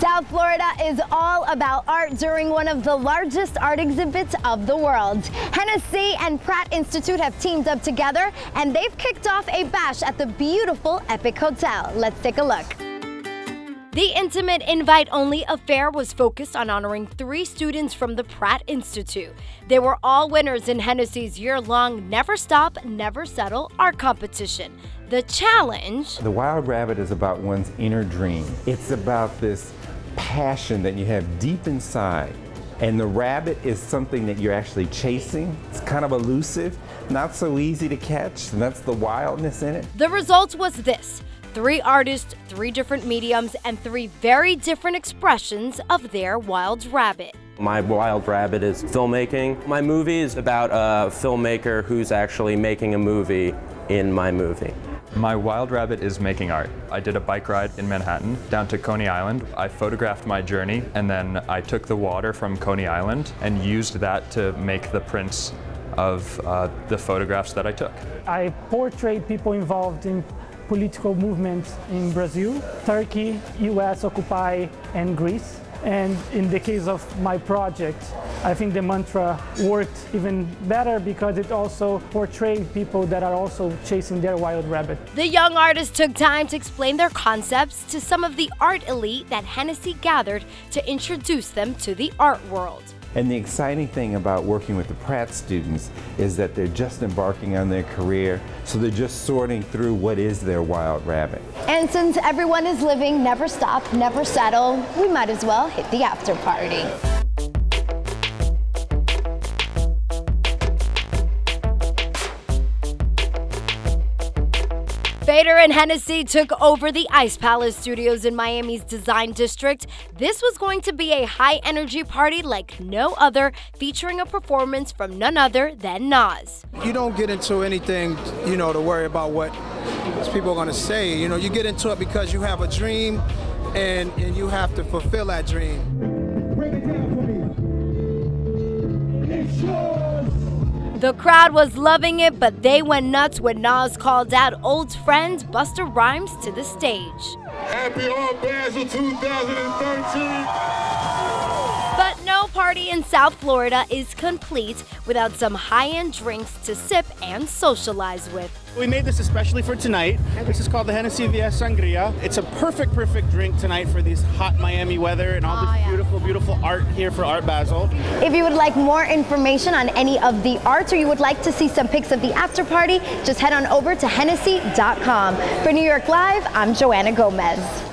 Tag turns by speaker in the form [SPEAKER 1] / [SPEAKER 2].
[SPEAKER 1] South Florida is all about art during one of the largest art exhibits of the world. Hennessy and Pratt Institute have teamed up together and they've kicked off a bash at the beautiful Epic Hotel. Let's take a look. The intimate invite only affair was focused on honoring three students from the Pratt Institute. They were all winners in Hennessy's year long Never Stop, Never Settle art competition. The challenge
[SPEAKER 2] The Wild Rabbit is about one's inner dream. It's about this passion that you have deep inside. And the rabbit is something that you're actually chasing. It's kind of elusive, not so easy to catch, and that's the wildness in it.
[SPEAKER 1] The result was this three artists, three different mediums, and three very different expressions of their wild rabbit.
[SPEAKER 3] My wild rabbit is filmmaking. My movie is about a filmmaker who's actually making a movie in my movie.
[SPEAKER 4] My wild rabbit is making art. I did a bike ride in Manhattan down to Coney Island. I photographed my journey and then I took the water from Coney Island and used that to make the prints of uh, the photographs that I took.
[SPEAKER 5] I portrayed people involved in political movements in Brazil, Turkey, US, Occupy, and Greece. And in the case of my project, I think the mantra worked even better because it also portrayed people that are also chasing their wild rabbit.
[SPEAKER 1] The young artists took time to explain their concepts to some of the art elite that Hennessy gathered to introduce them to the art world.
[SPEAKER 2] And the exciting thing about working with the Pratt students is that they're just embarking on their career, so they're just sorting through what is their wild rabbit.
[SPEAKER 1] And since everyone is living never stop, never settle, we might as well hit the after party. Fader and Hennessy took over the Ice Palace Studios in Miami's Design District. This was going to be a high energy party like no other, featuring a performance from none other than Nas.
[SPEAKER 6] You don't get into anything, you know, to worry about what people are going to say. You know, you get into it because you have a dream and, and you have to fulfill that dream. Break it down for
[SPEAKER 1] me. It's yours. The crowd was loving it, but they went nuts when Nas called out old friend Busta Rhymes to the stage.
[SPEAKER 7] Happy Art Basel 2013!
[SPEAKER 1] But no party in South Florida is complete without some high-end drinks to sip and socialize with.
[SPEAKER 8] We made this especially for tonight. This is called the Hennessy VS Sangria. It's a perfect, perfect drink tonight for these hot Miami weather and all oh, the yeah. beautiful, beautiful art here for Art Basel.
[SPEAKER 1] If you would like more information on any of the arts or you would like to see some pics of the after party, just head on over to Hennessy.com. For New York Live, I'm Johanna Gomez.